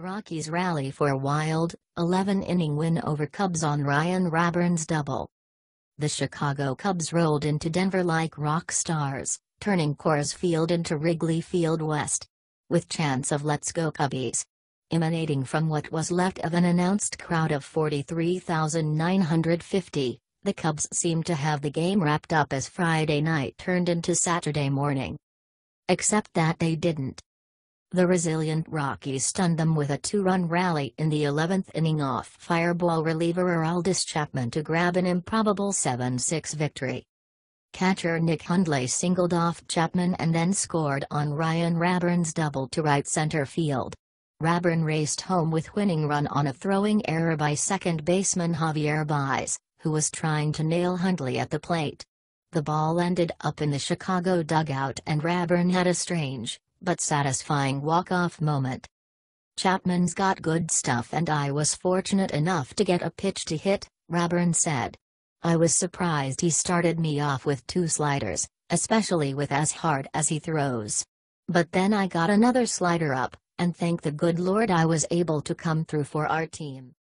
Rockies rally for a wild, 11-inning win over Cubs on Ryan Raburn's double. The Chicago Cubs rolled into Denver like rock stars, turning Coors Field into Wrigley Field West. With chants of Let's Go Cubbies. Emanating from what was left of an announced crowd of 43,950, the Cubs seemed to have the game wrapped up as Friday night turned into Saturday morning. Except that they didn't. The resilient Rockies stunned them with a two-run rally in the 11th inning off fireball reliever Aroldis Chapman to grab an improbable 7-6 victory. Catcher Nick Hundley singled off Chapman and then scored on Ryan Raburn's double to right center field. Raburn raced home with winning run on a throwing error by second baseman Javier Baez, who was trying to nail Hundley at the plate. The ball ended up in the Chicago dugout and Raburn had a strange, but satisfying walk-off moment. Chapman's got good stuff and I was fortunate enough to get a pitch to hit, Raburn said. I was surprised he started me off with two sliders, especially with as hard as he throws. But then I got another slider up, and thank the good Lord I was able to come through for our team.